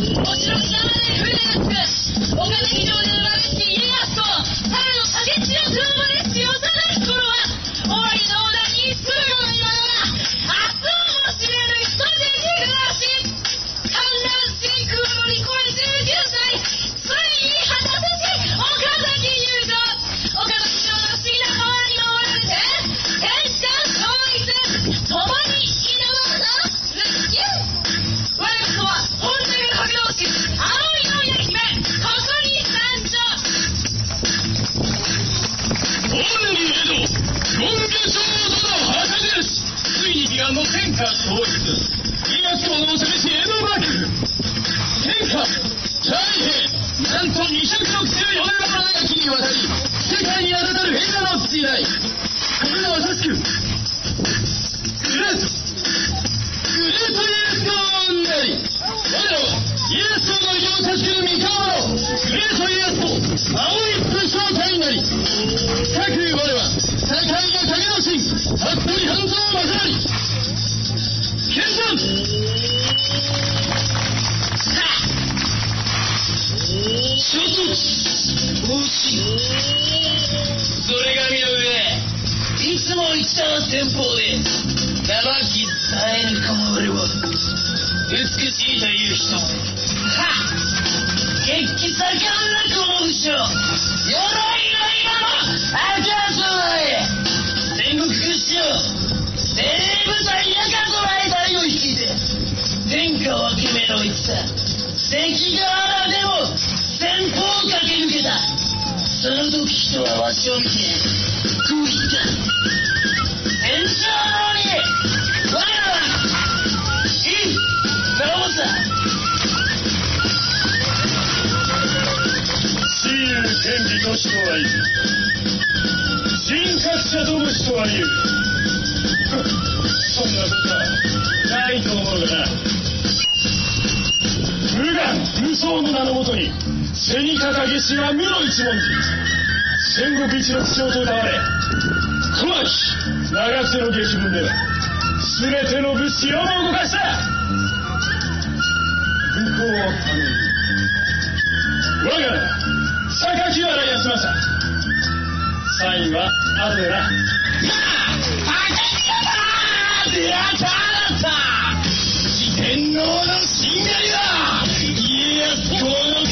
お城の中で船だってお金以下統一出命との結びし江戸幕府天下大平なんと264年もの長きにわたり世界にあだたる平和の地以来。一打の戦法で生きさえぬこの俺を美しいという人はっ血気盛んなこの武将鎧の今の赤備え戦国屈指の精鋭部隊赤備え隊を率いて天下分け目の戦関ヶ原でも戦法を駆け抜けた。その時人はわしを見てこう言った。戦場の鬼我らはいい直さ雌雄天理としとは言う人格者ともしとは言うそんなことはないと思うがな無我無双の名のもとに背に掲げしは無の一文字。戦国一の父親と歌われ小牧長瀬の下士分で。は全ての武士をも動かした武功を頼む我が榊原康政サインは後でな出たった。四天王のしんがりは家康公の